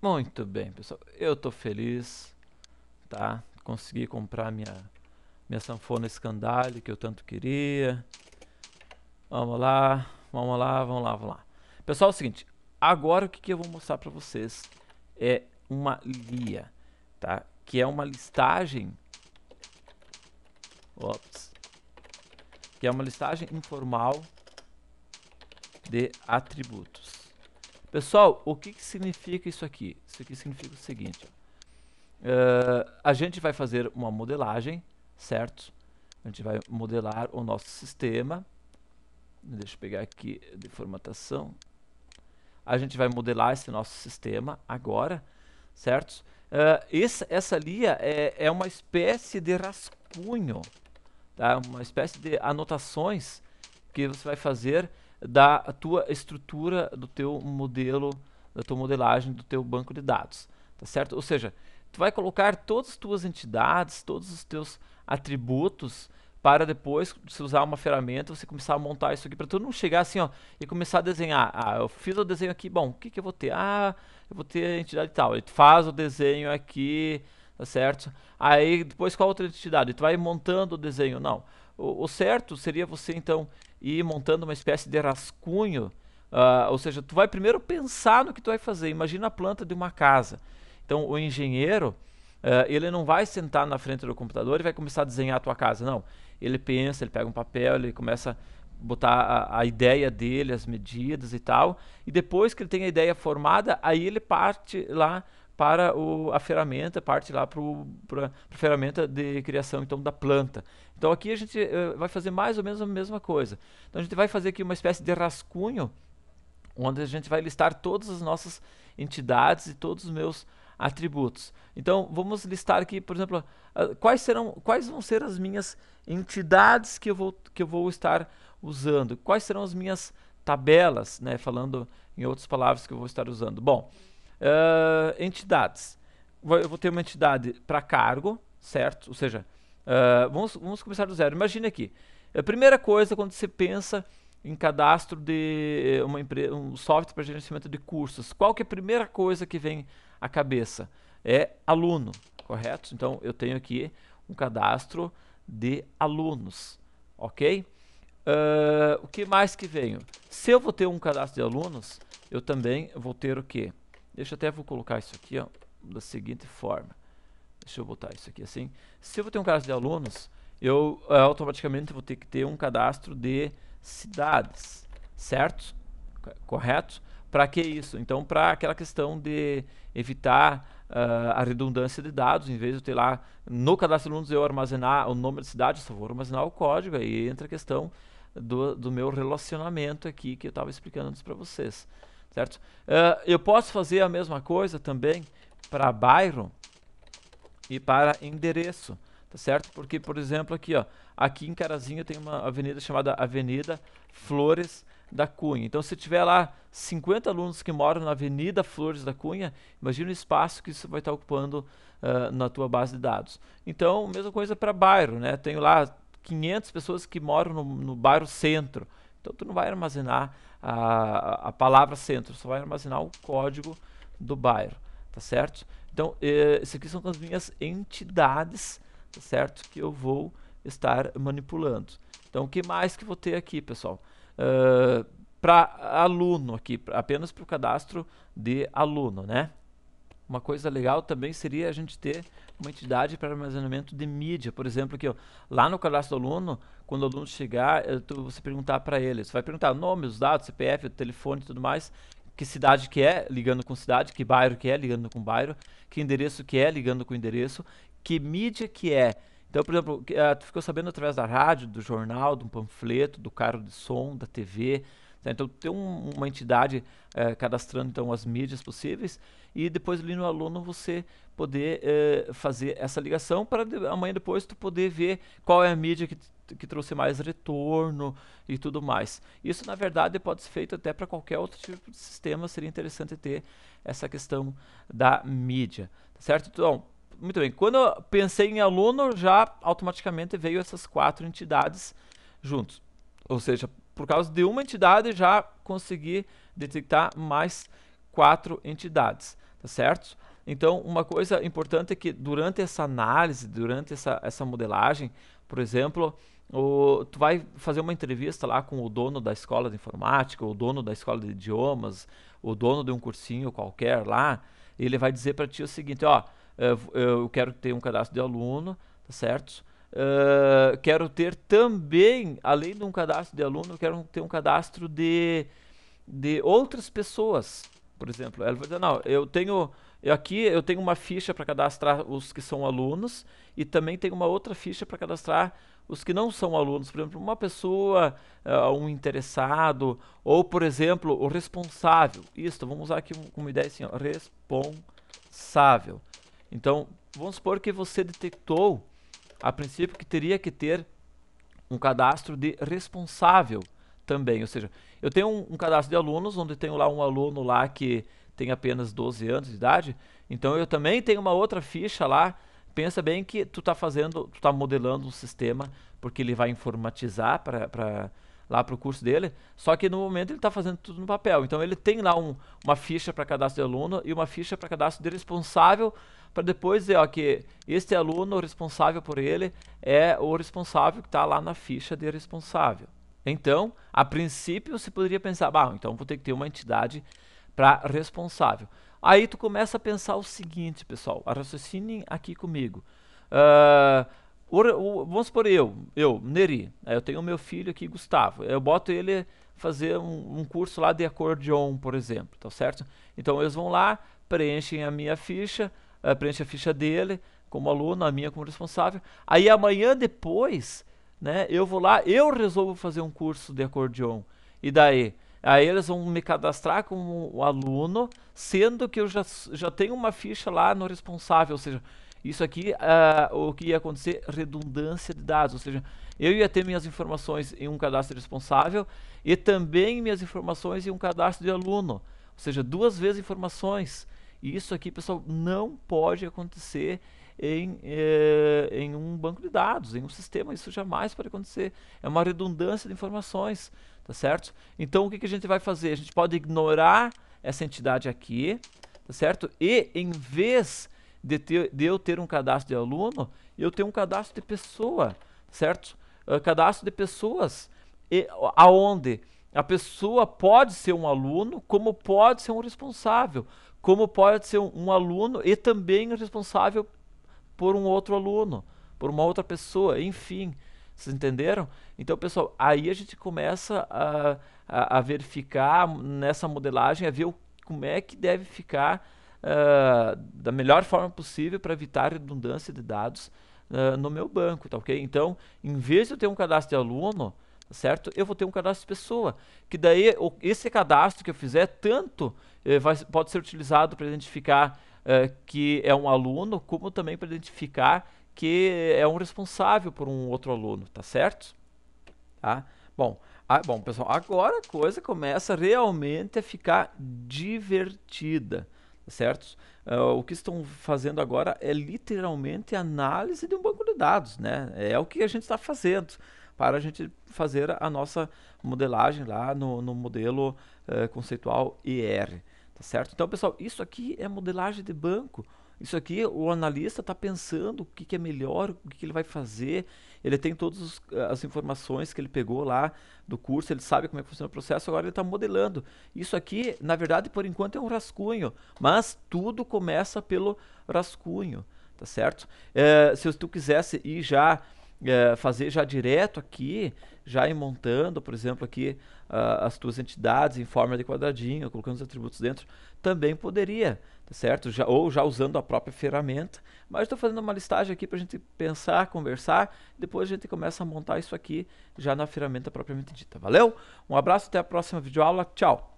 Muito bem, pessoal. Eu tô feliz, tá? Consegui comprar minha minha sanfona Scandale que eu tanto queria. Vamos lá, vamos lá, vamos lá, vamos lá. Pessoal, é o seguinte, agora o que, que eu vou mostrar para vocês é uma lia, tá? Que é uma listagem Ops. Que é uma listagem informal de atributos. Pessoal, o que, que significa isso aqui? Isso aqui significa o seguinte. Uh, a gente vai fazer uma modelagem, certo? A gente vai modelar o nosso sistema. Deixa eu pegar aqui de formatação. A gente vai modelar esse nosso sistema agora, certo? Uh, essa, essa lia é, é uma espécie de rascunho, tá? uma espécie de anotações que você vai fazer da tua estrutura do teu modelo, da tua modelagem do teu banco de dados, tá certo? Ou seja, tu vai colocar todas as tuas entidades, todos os teus atributos para depois, se usar uma ferramenta, você começar a montar isso aqui, para tu não chegar assim, ó, e começar a desenhar. Ah, eu fiz o desenho aqui, bom, o que, que eu vou ter? Ah, eu vou ter a entidade tal. Ele faz o desenho aqui, tá certo? Aí depois qual outra entidade? Tu vai montando o desenho. Não. O, o certo seria você então ir montando uma espécie de rascunho, uh, ou seja, tu vai primeiro pensar no que tu vai fazer. Imagina a planta de uma casa. Então o engenheiro, uh, ele não vai sentar na frente do computador e vai começar a desenhar a tua casa. Não. Ele pensa, ele pega um papel, ele começa a botar a, a, ideia dele, as medidas e tal. E depois que ele tem a ideia formada, aí ele parte lá para o, a ferramenta, parte lá para a ferramenta de criação então da planta. Então aqui a gente uh, vai fazer mais ou menos a mesma coisa. Então a gente vai fazer aqui uma espécie de rascunho, onde a gente vai listar todas as nossas entidades e todos os meus atributos. Então vamos listar aqui, por exemplo, uh, quais serão, quais vão ser as minhas entidades que eu vou que eu vou estar usando, quais serão as minhas tabelas, né, falando em outras palavras que eu vou estar usando. Bom, Uh, entidades. Eu vou ter uma entidade para cargo, certo? Ou seja, uh, vamos, vamos começar do zero. Imagine aqui. A primeira coisa quando você pensa em cadastro de uma empresa, um software para gerenciamento de cursos, qual que é a primeira coisa que vem à cabeça? É aluno, correto? Então eu tenho aqui um cadastro de alunos, ok? Uh, o que mais que venho? Se eu vou ter um cadastro de alunos, eu também vou ter o que? Deixa eu até vou colocar isso aqui ó, da seguinte forma. Deixa eu botar isso aqui assim. Se eu vou ter um cadastro de alunos, eu uh, automaticamente vou ter que ter um cadastro de cidades, certo? Correto? Para que isso? Então, para aquela questão de evitar uh, a redundância de dados, em vez de eu ter lá no cadastro de alunos eu armazenar o nome da cidade, eu só vou armazenar o código, aí entra a questão do, do meu relacionamento aqui que eu estava explicando antes para vocês certo? Uh, eu posso fazer a mesma coisa também para bairro e para endereço, tá certo? Porque, por exemplo, aqui, ó, aqui em Carazinho tem uma avenida chamada Avenida Flores da Cunha. Então, se tiver lá 50 alunos que moram na Avenida Flores da Cunha, imagina o espaço que isso vai estar ocupando uh, na tua base de dados. Então, mesma coisa para bairro, né? Tenho lá 500 pessoas que moram no, no bairro centro. Então tu não vai armazenar a, a palavra centro, só vai armazenar o código do bairro, tá certo? Então, eh, essas aqui são as minhas entidades, tá certo? Que eu vou estar manipulando. Então, o que mais que vou ter aqui, pessoal? Uh, para aluno aqui, apenas para o cadastro de aluno, né? Uma coisa legal também seria a gente ter uma entidade para armazenamento de mídia. Por exemplo, aqui, ó, lá no cadastro do aluno, quando o aluno chegar, tu, você perguntar para ele, você vai perguntar nome, os dados, CPF, telefone e tudo mais, que cidade que é, ligando com cidade, que bairro que é, ligando com bairro, que endereço que é, ligando com endereço, que mídia que é. Então, por exemplo, uh, tu ficou sabendo através da rádio, do jornal, do panfleto, do carro de som, da TV, Tá? Então, ter um, uma entidade é, cadastrando então, as mídias possíveis e depois ali no aluno você poder é, fazer essa ligação para amanhã depois tu poder ver qual é a mídia que, que trouxe mais retorno e tudo mais. Isso, na verdade, pode ser feito até para qualquer outro tipo de sistema, seria interessante ter essa questão da mídia, tá certo? Então, muito bem, quando eu pensei em aluno, já automaticamente veio essas quatro entidades juntos. Ou seja, por causa de uma entidade já consegui detectar mais quatro entidades, tá certo? Então, uma coisa importante é que durante essa análise, durante essa, essa modelagem, por exemplo, o, tu vai fazer uma entrevista lá com o dono da escola de informática, o dono da escola de idiomas, o dono de um cursinho qualquer lá, ele vai dizer para ti o seguinte, ó, eu, quero ter um cadastro de aluno, tá certo? Uh, quero ter também, além de um cadastro de aluno, quero ter um cadastro de, de outras pessoas, por exemplo. Ela vai dizer, não, eu tenho, eu aqui eu tenho uma ficha para cadastrar os que são alunos e também tenho uma outra ficha para cadastrar os que não são alunos, por exemplo, uma pessoa, uh, um interessado, ou, por exemplo, o responsável. Isso, vamos usar aqui como ideia assim, ó, responsável. Então, vamos supor que você detectou, a princípio, que teria que ter um cadastro de responsável também. Ou seja, eu tenho um, um cadastro de alunos, onde tenho lá um aluno lá que tem apenas 12 anos de idade, então eu também tenho uma outra ficha lá pensa bem que tu está fazendo, tu tá modelando um sistema porque ele vai informatizar para lá para o curso dele, só que no momento ele está fazendo tudo no papel. Então ele tem lá um, uma ficha para cadastro de aluno e uma ficha para cadastro de responsável, para depois dizer ó, que este aluno, o responsável por ele, é o responsável que está lá na ficha de responsável. Então, a princípio, você poderia pensar, bah, então vou ter que ter uma entidade para responsável. Aí tu começa a pensar o seguinte, pessoal, raciocinem aqui comigo. Uh, o, o, vamos supor eu, eu, Neri, eu tenho meu filho aqui, Gustavo, eu boto ele fazer um, um curso lá de acordeon, por exemplo, tá certo? Então eles vão lá, preenchem a minha ficha, uh, preenchem a ficha dele como aluno, a minha como responsável. Aí amanhã depois, né, eu vou lá, eu resolvo fazer um curso de acordeon. E daí? Aí eles vão me cadastrar como aluno, sendo que eu já, já tenho uma ficha lá no responsável, ou seja, isso aqui, uh, o que ia acontecer, redundância de dados, ou seja, eu ia ter minhas informações em um cadastro responsável e também minhas informações em um cadastro de aluno, ou seja, duas vezes informações. Isso aqui, pessoal, não pode acontecer em, eh, em um banco de dados, em um sistema, isso jamais pode acontecer. É uma redundância de informações tá certo? Então o que, que a gente vai fazer? A gente pode ignorar essa entidade aqui, tá certo? E em vez de, ter, de eu ter um cadastro de aluno, eu tenho um cadastro de pessoa, certo? Uh, cadastro de pessoas, e, aonde a pessoa pode ser um aluno, como pode ser um responsável, como pode ser um, um aluno e também responsável por um outro aluno, por uma outra pessoa, enfim. Vocês entenderam? Então, pessoal, aí a gente começa a, a, a verificar nessa modelagem, a ver o, como é que deve ficar uh, da melhor forma possível para evitar redundância de dados uh, no meu banco, tá ok? Então, em vez de eu ter um cadastro de aluno, tá certo? Eu vou ter um cadastro de pessoa, que daí o, esse cadastro que eu fizer tanto eh, vai, pode ser utilizado para identificar uh, que é um aluno, como também para identificar que é um responsável por um outro aluno, tá certo? Tá? Bom, ah, bom, pessoal, agora a coisa começa realmente a ficar divertida, tá certo? Uh, o que estão fazendo agora é literalmente análise de um banco de dados, né? É o que a gente está fazendo para a gente fazer a nossa modelagem lá no, no modelo uh, conceitual IR, tá certo? Então, pessoal, isso aqui é modelagem de banco. Isso aqui, o analista está pensando o que, que, é melhor, o que, que ele vai fazer. Ele tem todas as informações que ele pegou lá do curso, ele sabe como é que funciona o processo, agora ele está modelando. Isso aqui, na verdade, por enquanto é um rascunho, mas tudo começa pelo rascunho, tá certo? É, se tu quisesse ir já é, fazer já direto aqui, já ir montando, por exemplo, aqui uh, as tuas entidades em forma de quadradinho, colocando os atributos dentro, também poderia, tá certo? Já, ou já usando a própria ferramenta. Mas estou fazendo uma listagem aqui para a gente pensar, conversar, depois a gente começa a montar isso aqui já na ferramenta propriamente dita. Valeu? Um abraço, até a próxima videoaula. Tchau!